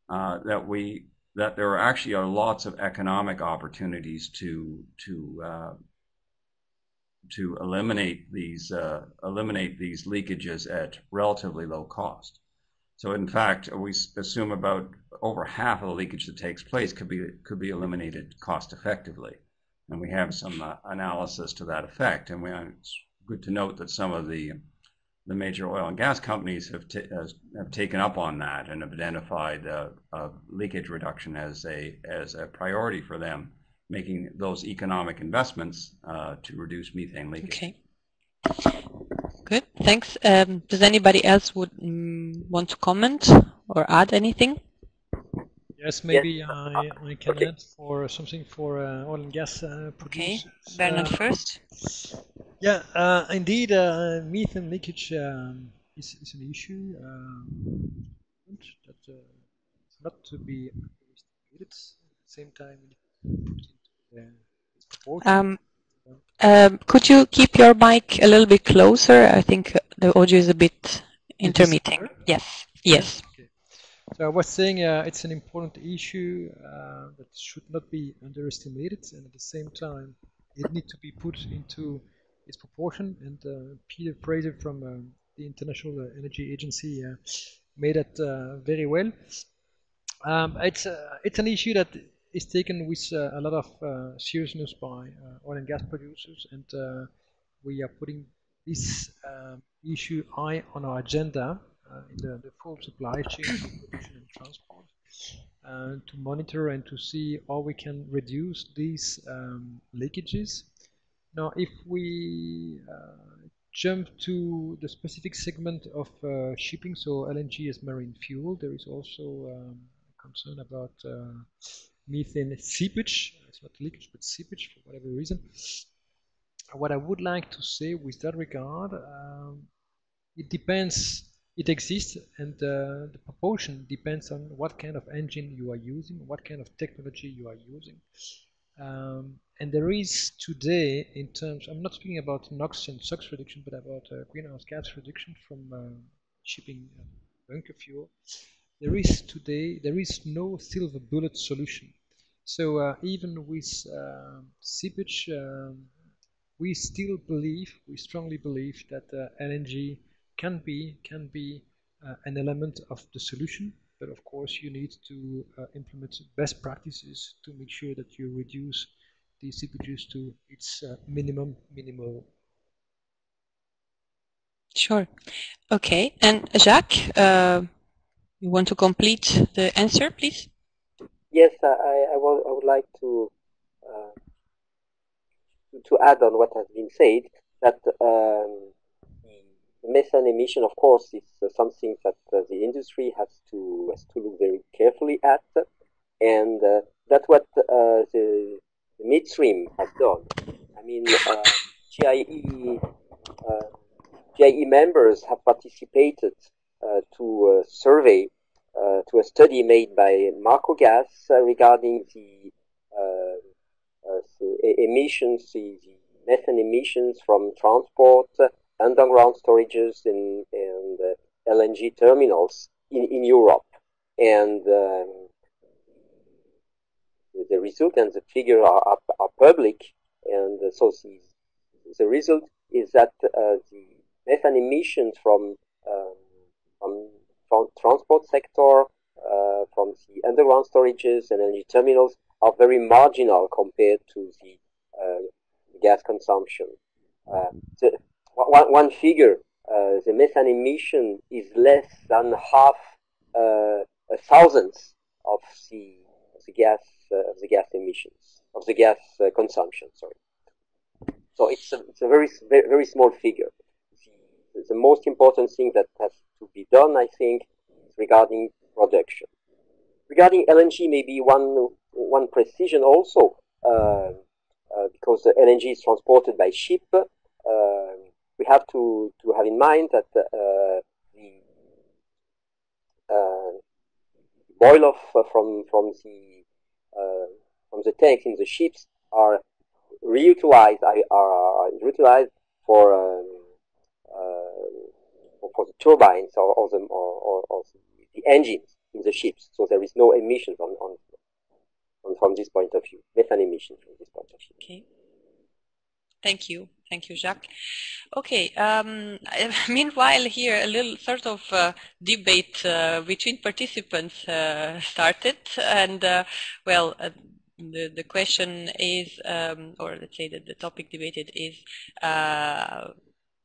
S3: uh, that we that there actually are lots of economic opportunities to to uh, to eliminate these uh, eliminate these leakages at relatively low cost. So in fact, we assume about over half of the leakage that takes place could be could be eliminated cost effectively, and we have some uh, analysis to that effect. And we, it's good to note that some of the the major oil and gas companies have, have taken up on that and have identified uh, uh, leakage reduction as a as a priority for them, making those economic investments uh, to reduce methane leakage.
S1: Okay. Good. Thanks. Um, does anybody else would mm, want to comment or add anything?
S5: Yes, maybe I, I can okay. add for something for uh, oil and gas uh, producers.
S1: Okay, Bernard uh, first.
S5: Yeah, uh, indeed, uh, methane leakage um, is, is an issue um, that uh, not to be underestimated. At the same time,
S1: Um, um, could you keep your mic a little bit closer? I think the audio is a bit intermittent. Yes, yes. Okay.
S5: So I was saying uh, it's an important issue uh, that should not be underestimated, and at the same time, it needs to be put into its proportion. And uh, Peter Fraser from um, the International Energy Agency uh, made it uh, very well. Um, it's uh, it's an issue that is taken with a lot of seriousness by oil and gas producers, and we are putting this um, issue high on our agenda uh, in the, the, full supply chain production and transport uh, to monitor and to see how we can reduce these um, leakages. Now, if we uh, jump to the specific segment of uh, shipping, so LNG as marine fuel, there is also um, concern about uh, methane seepage. It's not leakage, but seepage for whatever reason. What I would like to say with that regard, um, it depends it exists and uh, the proportion depends on what kind of engine you are using, what kind of technology you are using. Um, and there is today, in terms, I'm not speaking about NOx and SOx reduction, but about uh, greenhouse gas reduction from uh, shipping uh, bunker fuel. There is today, there is no silver bullet solution. So uh, even with um, seepage, um, we still believe, we strongly believe that uh, LNG can be can be uh, an element of the solution but of course you need to uh, implement best practices to make sure that you reduce the CPGs to its uh, minimum minimal
S1: Sure. Okay. And Jacques, uh, you want to complete the answer, please?
S4: Yes, I, I, will, I would like to, uh, to add on what has been said that um, methane emission, of course, is uh, something that uh, the industry has to has to look very carefully at, and uh, that's what uh, the, the, midstream has done. I mean, GIE GIE members have participated to a survey, to a study made by Marcogaz regarding the, the emissions, the, the methane emissions from transport underground storages and, uh, LNG terminals in, in Europe. And um, the result and the figure are, are, are public. And uh, so the, the result is that uh, the methane emissions from, um, from, transport sector, uh, from the underground storages and energy terminals are very marginal compared to the uh, gas consumption. Uh, the, one, one figure, uh, the methane emission is less than half uh, a thousandth of the, the gas uh, of the gas emissions of the gas uh, consumption. Sorry. So it's a, it's a very very small figure. The, the most important thing that has to be done, I think, regarding production. Regarding LNG, maybe one one precision also, uh, uh, because the LNG is transported by ship. Uh, we have to, to have in mind that uh, the uh, boil off from from the from the tanks in the ships are reutilized are, reutilized for um, for the turbines or, or the or, or, the engines in the ships. So there is no emissions on, on, on from this point of view, methane emissions from this point of view.
S1: Okay. Thank you. Thank you, Jacques. Okay, um, meanwhile here a little sort of uh, debate uh, between participants uh, started and uh, well, uh, the, the question is, um, or let's say that the topic debated is uh,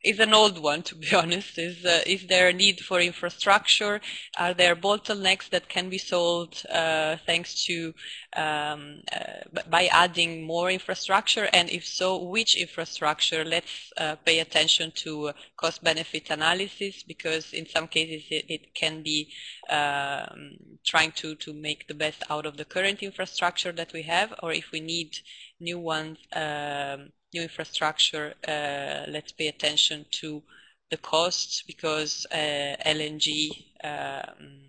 S1: is an old one, to be honest. Is uh, is there a need for infrastructure? Are there bottlenecks that can be solved uh, thanks to um, uh, by adding more infrastructure? And if so, which infrastructure? Let's uh, pay attention to cost-benefit analysis because in some cases it, it can be um, trying to to make the best out of the current infrastructure that we have, or if we need new ones. Um, new infrastructure, uh, let's pay attention to the costs because uh, LNG um,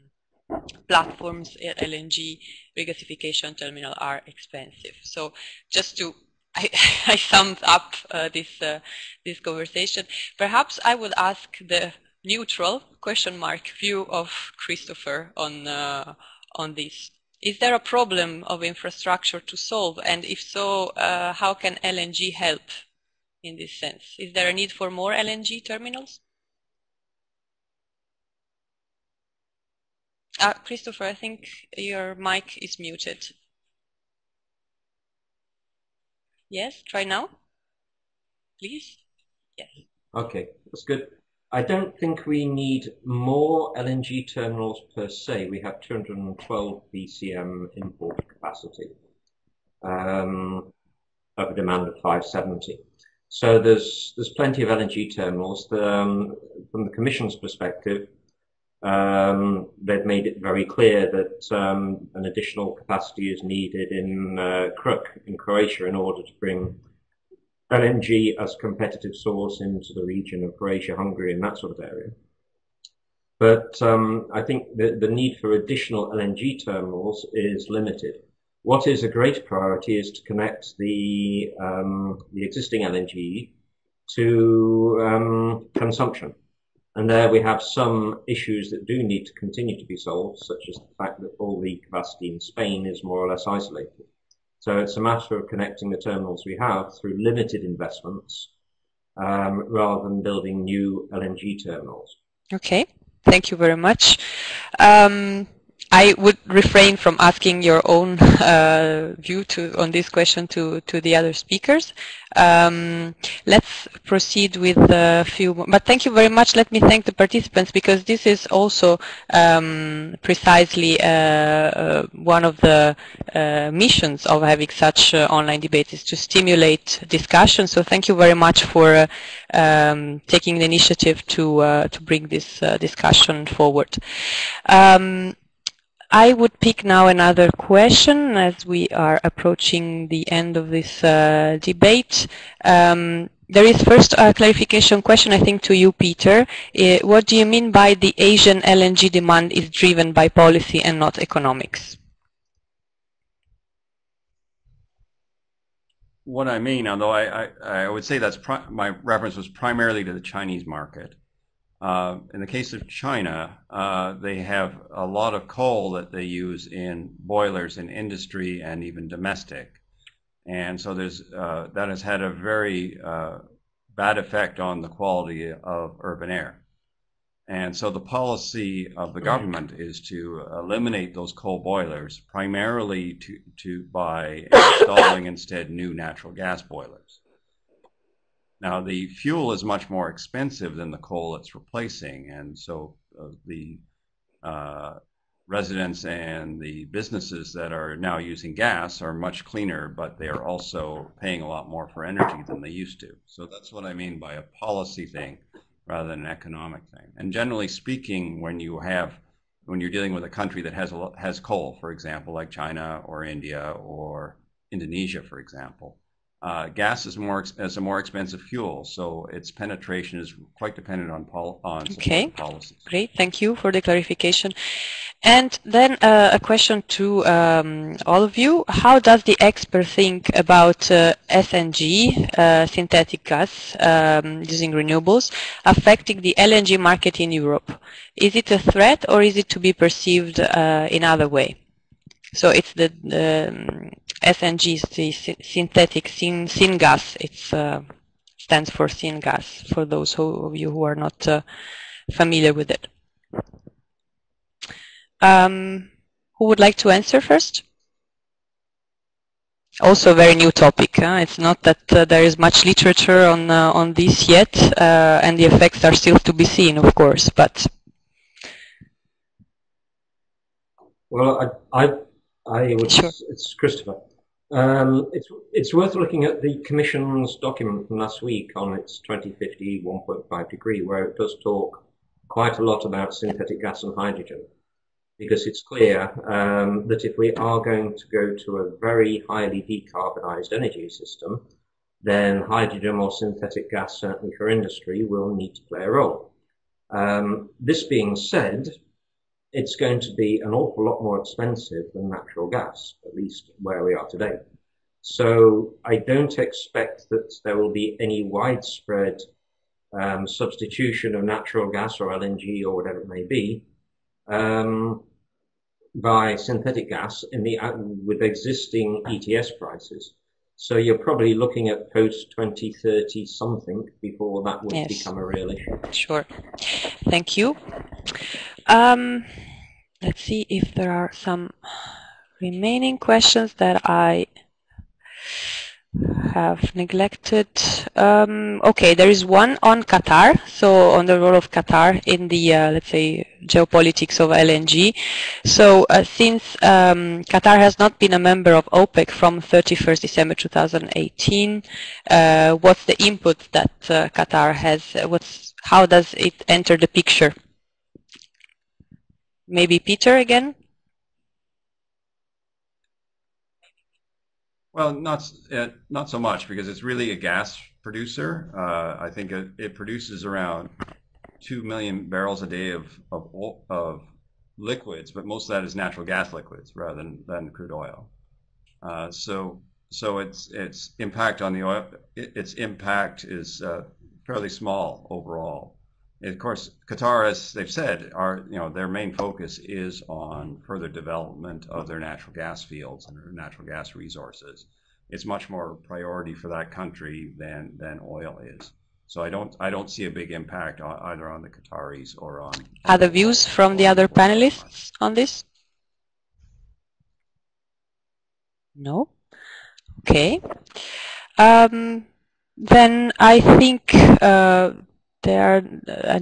S1: platforms LNG regasification terminal are expensive. So just to I, I summed up uh, this uh, this conversation. Perhaps I would ask the neutral question mark view of Christopher on uh, on this. Is there a problem of infrastructure to solve, and if so, uh, how can LNG help in this sense? Is there a need for more LNG terminals? Uh, Christopher, I think your mic is muted. Yes, try now. Please. Yes.
S2: Okay, that's good. I don't think we need more LNG terminals per se. We have 212 BCM import capacity um, of a demand of 570. So there's there's plenty of LNG terminals. The, um, from the Commission's perspective, um, they've made it very clear that um, an additional capacity is needed in uh, Krk in Croatia in order to bring LNG as competitive source into the region of Croatia, Hungary, and that sort of area. But um, I think the, the need for additional LNG terminals is limited. What is a great priority is to connect the um, the existing LNG to um, consumption. And there we have some issues that do need to continue to be solved, such as the fact that all the capacity in Spain is more or less isolated. So it's a matter of connecting the terminals we have through limited investments um, rather than building new LNG terminals.
S1: Okay, thank you very much. Um, I would refrain from asking your own uh, view to, on this question to, to the other speakers. Um, let's proceed with a few more. But thank you very much. Let me thank the participants because this is also um, precisely uh, uh, one of the uh, missions of having such uh, online debates is to stimulate discussion. So thank you very much for uh, um, taking the initiative to, to bring this discussion forward. Um, I would pick now another question as we are approaching the end of this uh, debate. Um, there is first a clarification question, I think, to you, Peter. Uh, what do you mean by the Asian LNG demand is driven by policy and not economics?
S3: What I mean, although I, I, I would say that's my reference was primarily to the Chinese market. Uh, in the case of China, uh, they have a lot of coal that they use in boilers in industry and even domestic. And so there's, uh, that has had a very uh, bad effect on the quality of urban air. And so the policy of the government is to eliminate those coal boilers primarily to, to by installing instead new natural gas boilers. Now, the fuel is much more expensive than the coal it's replacing, and so uh, the uh, residents and the businesses that are now using gas are much cleaner, but they are also paying a lot more for energy than they used to. So that's what I mean by a policy thing rather than an economic thing. And generally speaking, when you have when you're dealing with a country that has has coal, for example, like China or India or Indonesia, for example, uh, gas is more as a more expensive fuel, so its penetration is quite dependent on pol on
S1: okay.
S3: policies.
S1: Great, thank you for the clarification. And then uh, a question to um, all of you: How does the expert think about uh, SNG, uh, synthetic gas, um, using renewables, affecting the LNG market in Europe? Is it a threat, or is it to be perceived uh, in other way? So it's the, the um, SNG, the synthetic syn, syngas. It uh, stands for syngas for those who, of you who are not uh, familiar with it. Um, who would like to answer first? Also a very new topic. Huh? It's not that uh, there is much literature on uh, on this yet, uh, and the effects are still to be seen, of course. But
S2: well, I, I I would, sure. It's Christopher. Um, it's it's worth looking at the Commission's document from last week on its 2050 1.5 degree, where it does talk quite a lot about synthetic gas and hydrogen, because it's clear um, that if we are going to go to a very highly decarbonised energy system, then hydrogen or synthetic gas, certainly for industry, will need to play a role. Um, this being said, it's going to be an awful lot more expensive than natural gas, at least where we are today. So I don't expect that there will be any widespread um, substitution of natural gas or LNG or whatever it may be um, by synthetic gas in the uh, with existing ETS prices. So you're probably looking at post 2030 something before that would yes. become a real issue.
S1: Sure. Thank you. Um, let's see if there are some remaining questions that I have neglected. Um, okay, there is one on Qatar, so on the role of Qatar in the, uh, let's say, geopolitics of LNG. So uh, since um, Qatar has not been a member of OPEC from 31st December 2018, uh, what's the input that uh, Qatar has? What's, how does it enter the picture? Maybe Peter again?
S3: Well, not uh, not so much because it's really a gas producer. Uh, I think it, it, produces around two million barrels a day of of, of liquids, but most of that is natural gas liquids rather than, than crude oil. Uh, so so its its impact on the oil its impact is uh, fairly small overall of course, Qatar, as they've said, are you know their main focus is on further development of their natural gas fields and their natural gas resources. It's much more priority for that country than than oil is. So I don't I don't see a big impact on, either on the Qataris or on.
S1: Other views from the other panelists on this? No. Okay. Um, then I think. Uh, there, uh,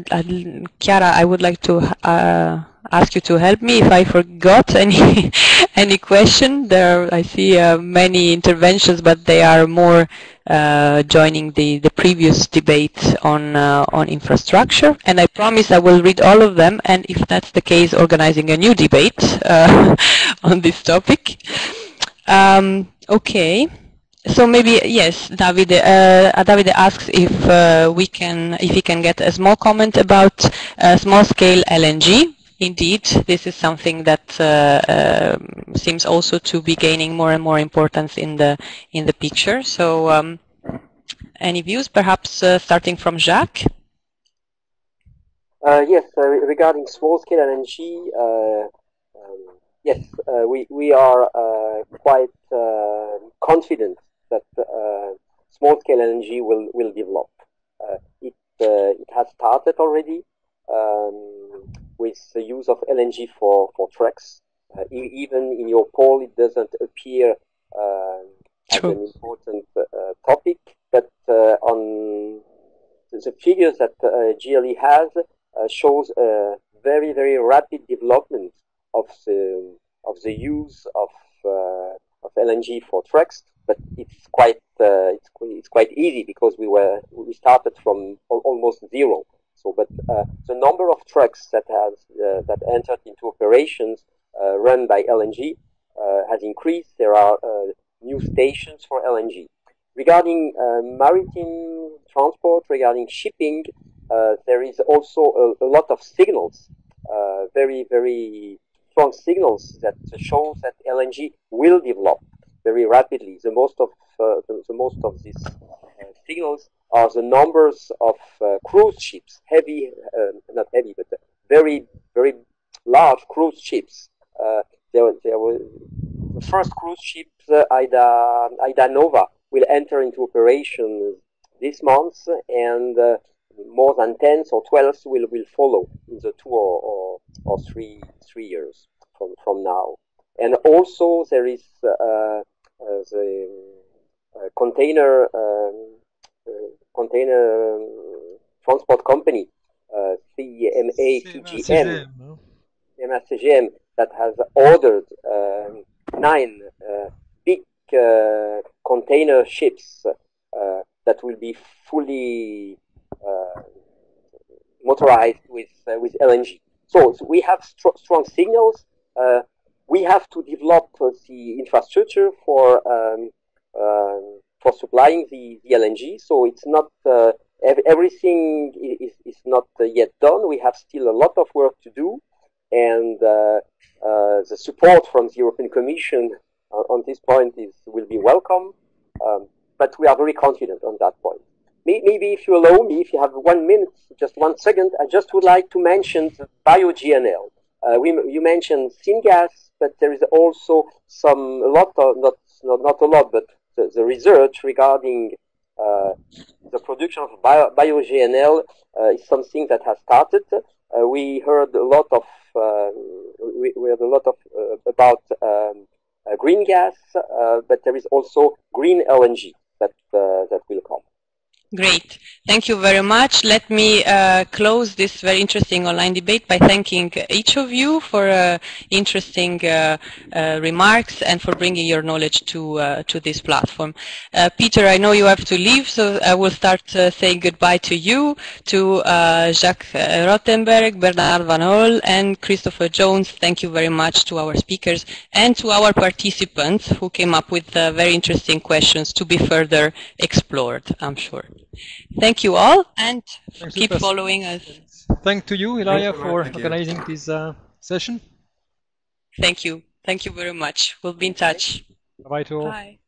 S1: Chiara, I would like to uh, ask you to help me if I forgot any any question. There, I see uh, many interventions, but they are more uh, joining the the previous debate on uh, on infrastructure. And I promise I will read all of them. And if that's the case, organizing a new debate on this topic. Um, okay. So maybe yes, David. Uh, David asks if uh, we can, if he can get a small comment about uh, small-scale LNG. Indeed, this is something that uh, um, seems also to be gaining more and more importance in the in the picture. So, um, any views, perhaps uh, starting from Jacques?
S4: Uh, yes, regarding small-scale LNG. Um, yes, we we are quite confident that uh, small-scale LNG will, will develop. Uh, it, uh, it has started already um, with the use of LNG for, for trucks. even in your poll, it doesn't appear as an important topic, but on the figures that GLE has shows a very, very rapid development of the, of the use of, of LNG for trucks but it's quite uh, it's, it's quite easy because we were we started from almost zero. So, but uh, the number of trucks that has uh, that entered into operations uh, run by LNG uh, has increased. There are uh, new stations for LNG. Regarding maritime transport, regarding shipping, there is also a, a lot of signals, very very strong signals that shows that LNG will develop very rapidly. The most of uh, the, the, most of these uh, signals are the numbers of uh, cruise ships, heavy, not heavy, but very very large cruise ships. there, there were the first cruise ship, Ida Ida Nova, will enter into operation this month, and more than 10 or 12 will, will follow in the two or, or, or three, three years from, from now. And also there is uh, the uh, container um, uh, container um, transport company CMA CGM that has ordered um, nine uh, big container ships that will be fully motorized with with LNG. So, so we have strong signals. We have to develop the infrastructure for um, um, for supplying the, the LNG. So it's not uh, ev everything is, is not uh, yet done. We have still a lot of work to do. and uh, the support from the European Commission on this point is will be welcome. Um, but we are very confident on that point. Maybe if you allow me, if you have one minute, just one second, I just would like to mention bio-GNL. Uh, we, you mentioned syngas, but there is also some, a lot of, not, not, not a lot, but the, the research regarding uh, the production of bio, bio-GNL uh, is something that has started. Uh, we heard a lot of, um, we, we, heard a lot of, uh, about um, uh, green gas, but there is also green LNG that, that will come.
S1: Great. Thank you very much. Let me uh, close this very interesting online debate by thanking each of you for uh, interesting uh, uh remarks and for bringing your knowledge to uh, to this platform. Uh, Peter, I know you have to leave, so I will start saying goodbye to you, to Jacques Rottenberg, Bernard Vanheule, and Christopher Jones. Thank you very much to our speakers and to our participants who came up with very interesting questions to be further explored, I'm sure. Thank you all and Thanks keep following us.
S5: Thank to you, Elia, for Thank organizing you. this uh, session.
S1: Thank you. Thank you very much. We'll be in touch.
S5: Bye-bye to all.
S1: Bye.